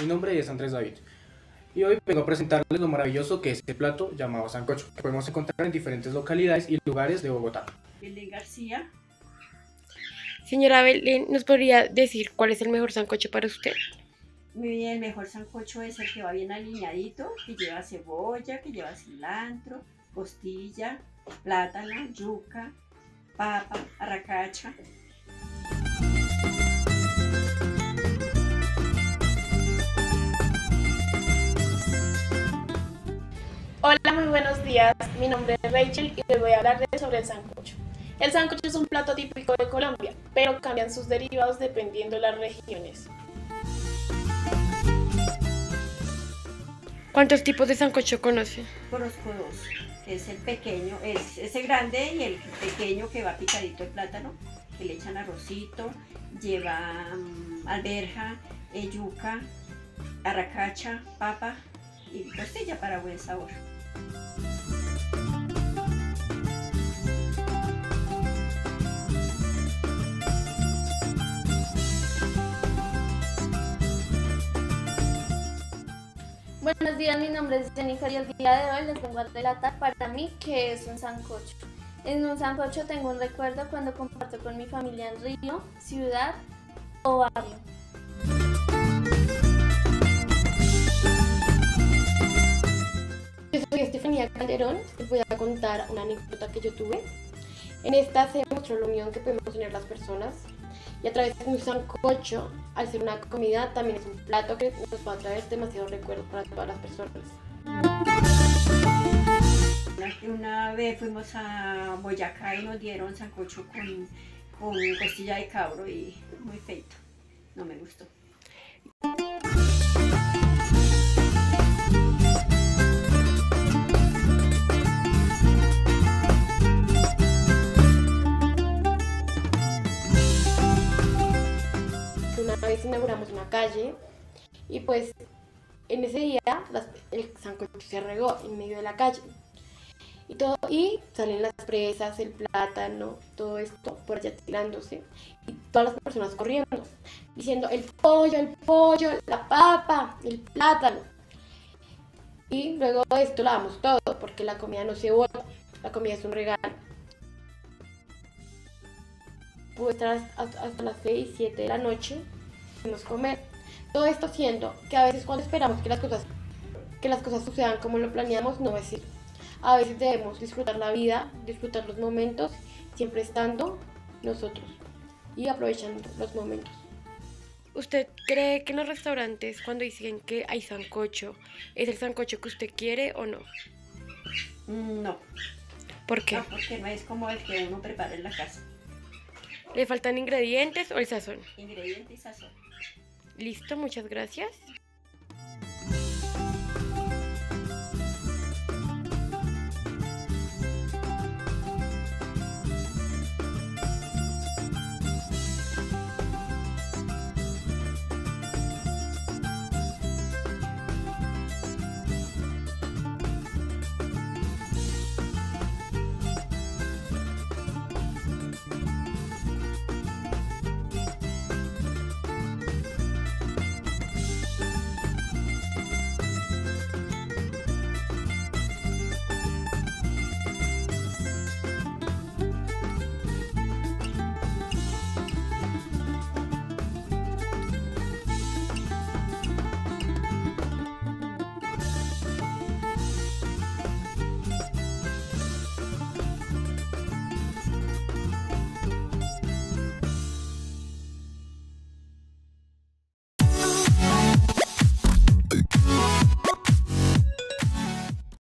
Mi nombre es Andrés David y hoy vengo a presentarles lo maravilloso que es este plato llamado sancocho, que podemos encontrar en diferentes localidades y lugares de Bogotá. Belén García. Señora Belén, ¿nos podría decir cuál es el mejor sancocho para usted? Muy bien, el mejor sancocho es el que va bien alineadito, que lleva cebolla, que lleva cilantro, costilla, plátano, yuca, papa, arracacha. Hola, muy buenos días. Mi nombre es Rachel y les voy a hablar sobre el sancocho. El sancocho es un plato típico de Colombia, pero cambian sus derivados dependiendo de las regiones. ¿Cuántos tipos de sancocho conoce? Conozco dos, que es el pequeño, es ese grande y el pequeño que va picadito el plátano, que le echan arrocito, lleva mm, alberja, eh, yuca, arracacha, papa y costilla para buen sabor. Buenos días, mi nombre es Jennifer y el día de hoy les vengo a relatar para mí qué es un sancocho. En un sancocho tengo un recuerdo cuando comparto con mi familia en río, ciudad o barrio. Estefanía Calderón, les voy a contar una anécdota que yo tuve. En esta se mostró la unión que podemos tener las personas y a través de un sancocho, al ser una comida, también es un plato que nos va a traer demasiados recuerdos para todas las personas. Una vez fuimos a Boyacá y nos dieron sancocho con, con costilla de cabro y muy feito, no me gustó. Inauguramos una calle y pues en ese día el sancocho se regó en medio de la calle. Y, todo, y salen las presas, el plátano, todo esto por allá tirándose. Y todas las personas corriendo, diciendo el pollo, el pollo, la papa, el plátano. Y luego esto lavamos todo porque la comida no se bota, la comida es un regalo. Pude estar hasta, hasta las 6, 7 de la noche nos comer. Todo esto siendo que a veces cuando esperamos que las cosas que las cosas sucedan como lo planeamos no es así. A veces debemos disfrutar la vida, disfrutar los momentos, siempre estando nosotros y aprovechando los momentos. ¿Usted cree que en los restaurantes cuando dicen que hay sancocho, es el sancocho que usted quiere o no? Mm, No, ¿Por qué? no, porque no es como el que uno prepara en la casa. ¿Le faltan ingredientes o el sazón? Ingrediente y sazón. Listo, muchas gracias.